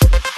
Bye.